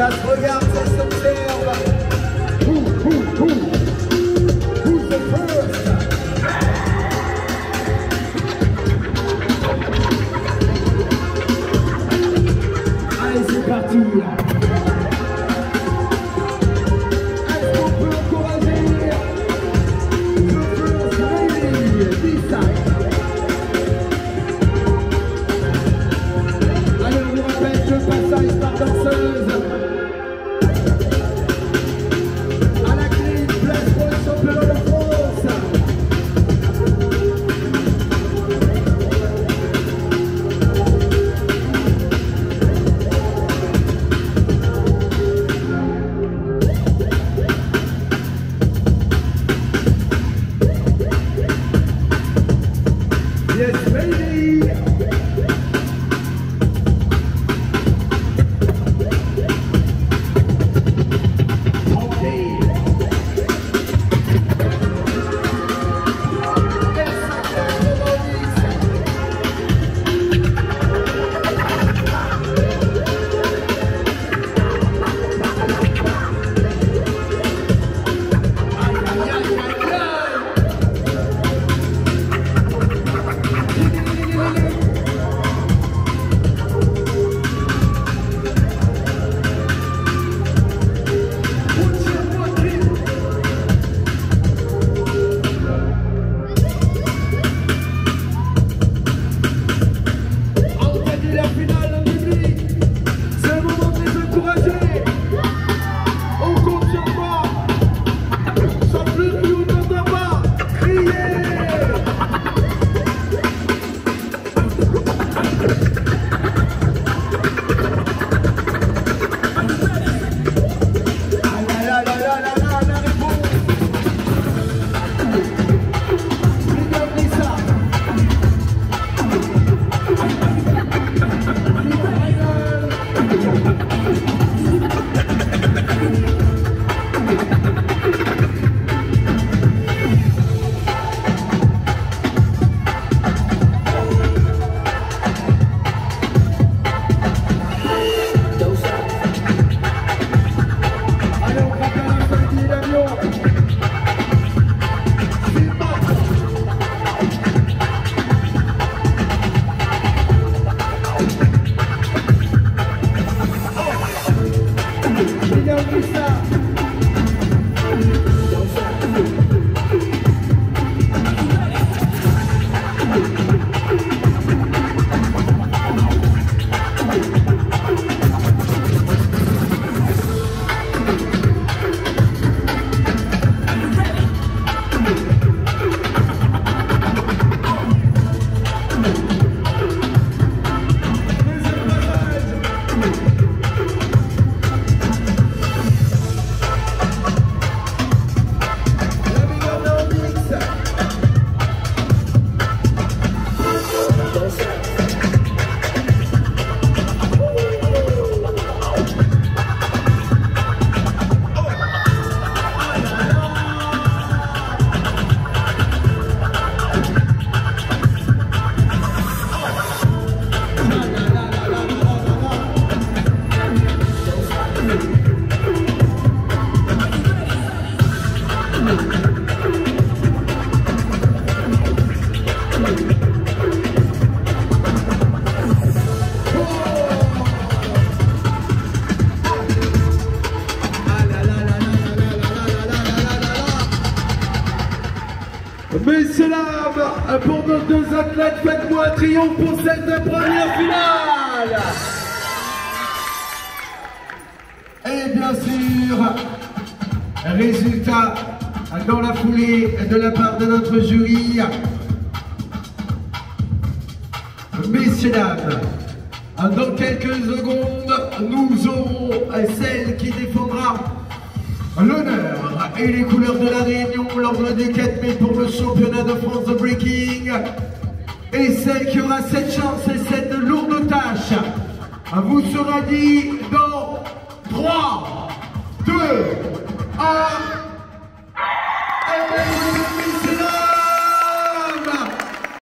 That's what happens. Yes, baby! Messieurs, dames, pour nos deux athlètes, faites-moi un triomphe pour cette première finale Et bien sûr, résultat dans la foulée de la part de notre jury. Messieurs, dames, dans quelques secondes, nous aurons celle qui défendra l'honneur et les couleurs de la Réunion lors du 4 mai pour le championnat de France de breaking. Et celle qui aura cette chance et cette lourde tâche vous sera dit dans 3, 2, 1.